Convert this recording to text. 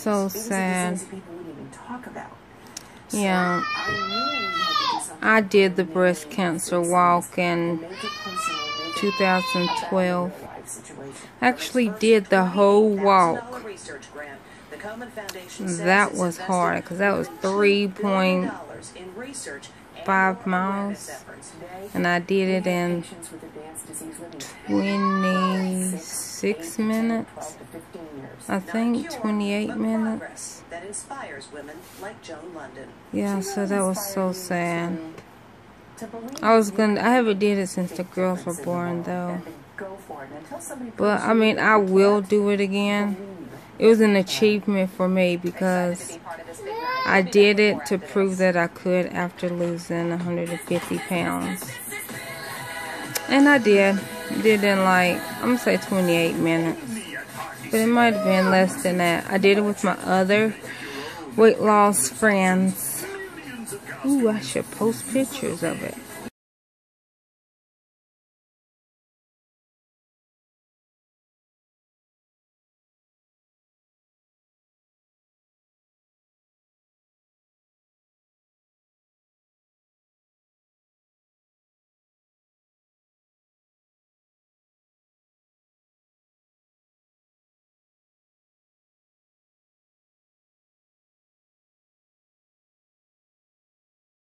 so sad. Yeah. I did the breast cancer walk in 2012. Actually did the whole walk. That was hard because that was 3.5 miles. And I did it in 26 minutes. I think 28 minutes. Yeah, so that was so sad. I was gonna, I haven't did it since the girls were born though. But I mean, I will do it again. It was an achievement for me because I did it to prove that I could after losing 150 pounds. And I did. Did in like, I'm gonna say 28 minutes. But it might have been less than that. I did it with my other weight loss friends. Ooh, I should post pictures of it.